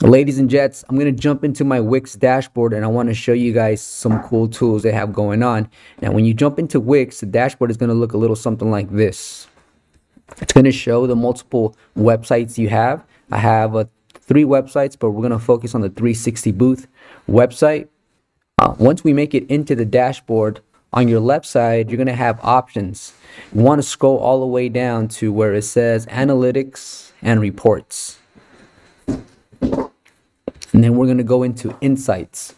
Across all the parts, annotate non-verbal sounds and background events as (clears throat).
Ladies and gents, I'm going to jump into my Wix dashboard and I want to show you guys some cool tools they have going on. Now, when you jump into Wix, the dashboard is going to look a little something like this. It's going to show the multiple websites you have. I have uh, three websites, but we're going to focus on the 360 booth website. Uh, once we make it into the dashboard, on your left side, you're going to have options. You want to scroll all the way down to where it says analytics and reports. And then we're going to go into insights.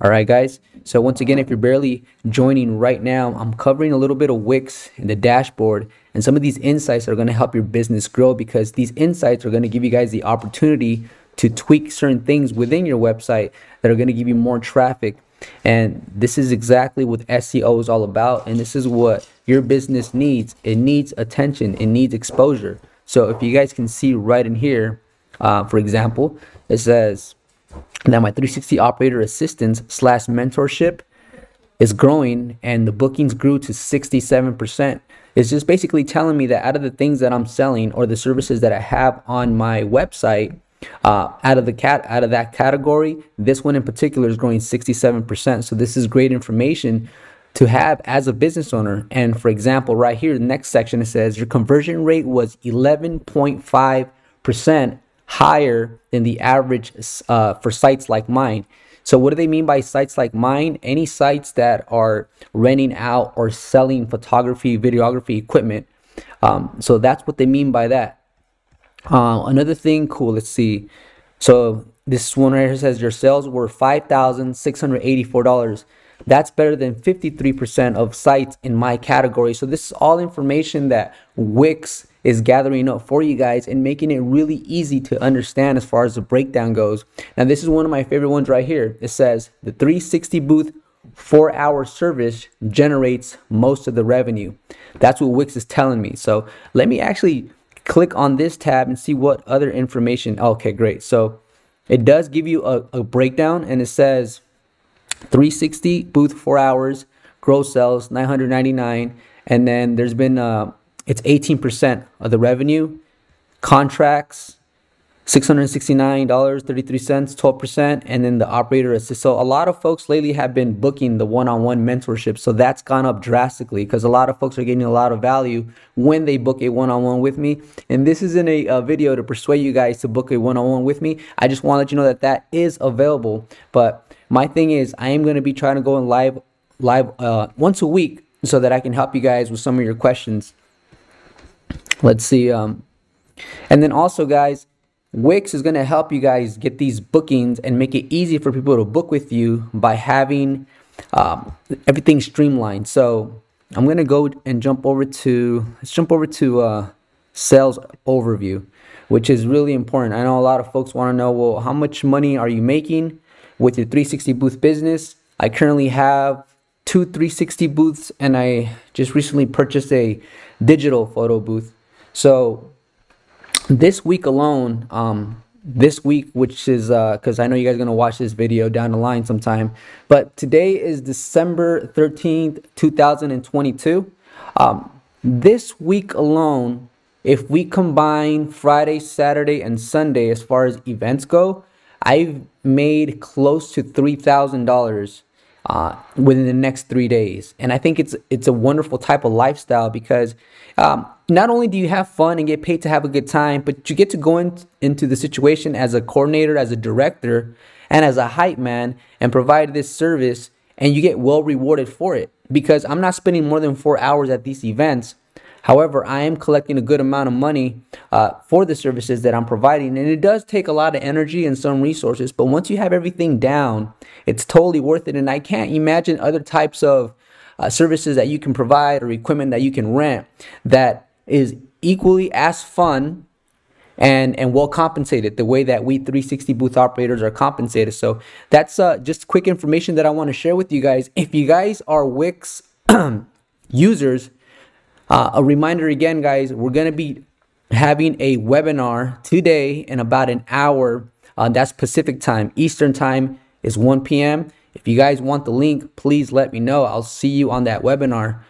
All right, guys. So once again, if you're barely joining right now, I'm covering a little bit of Wix in the dashboard. And some of these insights are going to help your business grow because these insights are going to give you guys the opportunity to tweak certain things within your website that are going to give you more traffic. And this is exactly what SEO is all about. And this is what your business needs. It needs attention. It needs exposure. So if you guys can see right in here, uh, for example, it says now my 360 operator assistance slash mentorship is growing and the bookings grew to 67%. It's just basically telling me that out of the things that I'm selling or the services that I have on my website, uh, out of the cat out of that category, this one in particular is growing 67%. So this is great information to have as a business owner. And for example, right here, the next section it says your conversion rate was 11.5% higher than the average uh, for sites like mine. So what do they mean by sites like mine? Any sites that are renting out or selling photography, videography equipment. Um, so that's what they mean by that. Uh, another thing, cool. Let's see. So this one right here says your sales were five thousand six hundred eighty-four dollars. That's better than 53% of sites in my category. So this is all information that Wix is gathering up for you guys and making it really easy to understand as far as the breakdown goes. Now, this is one of my favorite ones right here. It says the 360 booth four hour service generates most of the revenue. That's what Wix is telling me. So let me actually click on this tab and see what other information. Okay, great. So it does give you a, a breakdown and it says 360 booth four hours, gross sales 999. And then there's been uh, it's 18% of the revenue. Contracts, $669.33, 12%, and then the operator assist. So a lot of folks lately have been booking the one-on-one mentorship. So that's gone up drastically because a lot of folks are getting a lot of value when they book a one-on-one with me. And this isn't a, a video to persuade you guys to book a one-on-one with me. I just want to let you know that that is available. But my thing is I am going to be trying to go in live live uh, once a week so that I can help you guys with some of your questions. Let's see. Um, and then also, guys, Wix is going to help you guys get these bookings and make it easy for people to book with you by having um, everything streamlined. So I'm going to go and jump over to, let's jump over to uh, sales overview, which is really important. I know a lot of folks want to know, well, how much money are you making with your 360 booth business? I currently have two 360 booths and I just recently purchased a digital photo booth. So this week alone, um, this week, which is because uh, I know you guys are gonna watch this video down the line sometime, but today is December 13th, 2022. Um, this week alone, if we combine Friday, Saturday, and Sunday as far as events go, I've made close to three thousand dollars uh, within the next three days. And I think it's it's a wonderful type of lifestyle because um, not only do you have fun and get paid to have a good time, but you get to go in, into the situation as a coordinator, as a director, and as a hype man and provide this service, and you get well rewarded for it. Because I'm not spending more than four hours at these events However, I am collecting a good amount of money uh, for the services that I'm providing, and it does take a lot of energy and some resources. But once you have everything down, it's totally worth it. And I can't imagine other types of uh, services that you can provide or equipment that you can rent that is equally as fun and and well compensated the way that we 360 booth operators are compensated so that's uh, just quick information that i want to share with you guys if you guys are wix (clears throat) users uh, a reminder again, guys, we're going to be having a webinar today in about an hour. Uh, that's Pacific time. Eastern time is 1 p.m. If you guys want the link, please let me know. I'll see you on that webinar.